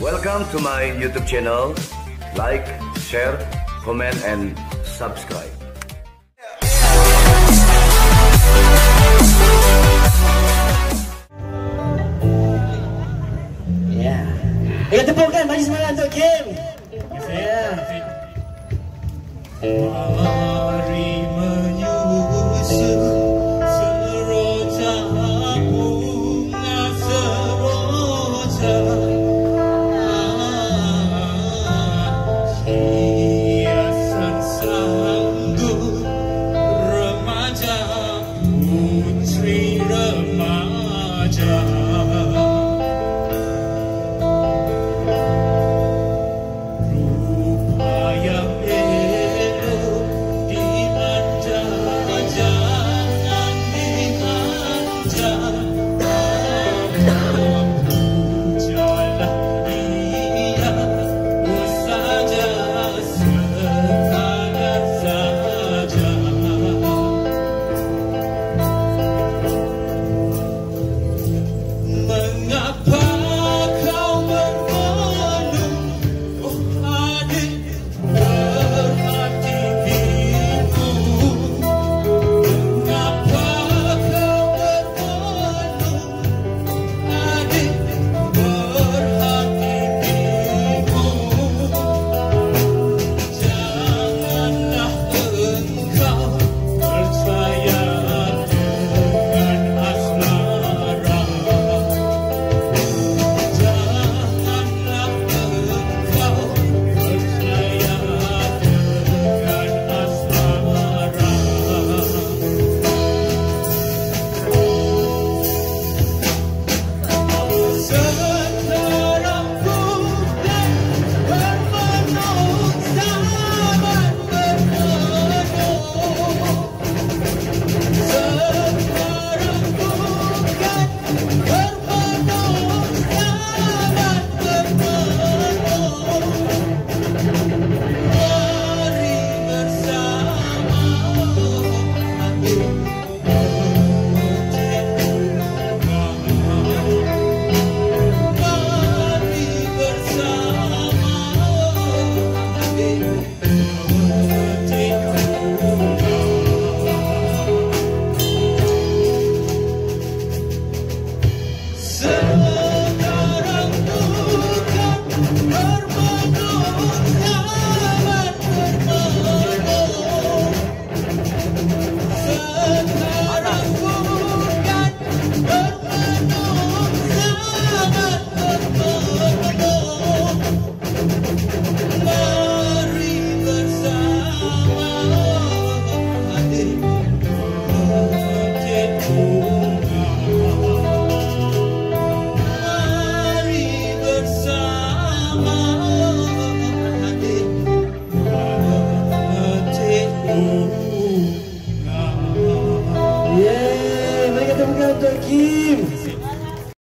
Welcome to my YouTube channel. Like, share, comment, and subscribe. Yeah. Ayo tepukan bagi semangat untuk Kim. Yeah. Allah Russia.